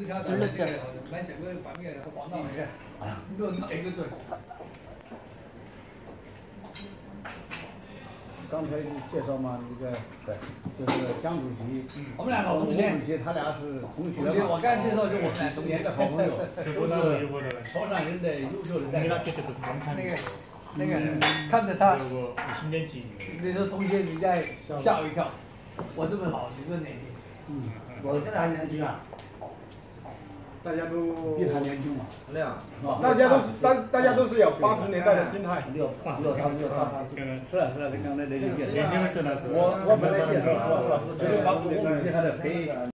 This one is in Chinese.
这条这，刚才你介绍嘛，那个对，就是蒋主席，我们俩老同学，主席他俩是同学嘛。我刚才介绍就我们俩十年的好朋友，都是潮汕人的优秀的代表。那个那个看着他，那个同学你在吓我一跳，我这么老你这年纪，嗯，我现在还年轻啊。大家都比他年轻嘛，亮，大家都是大大家都是有八十年代的心态。六八六他六八，是啊是啊，你刚才那些，我我本来介绍说是绝对八十年代。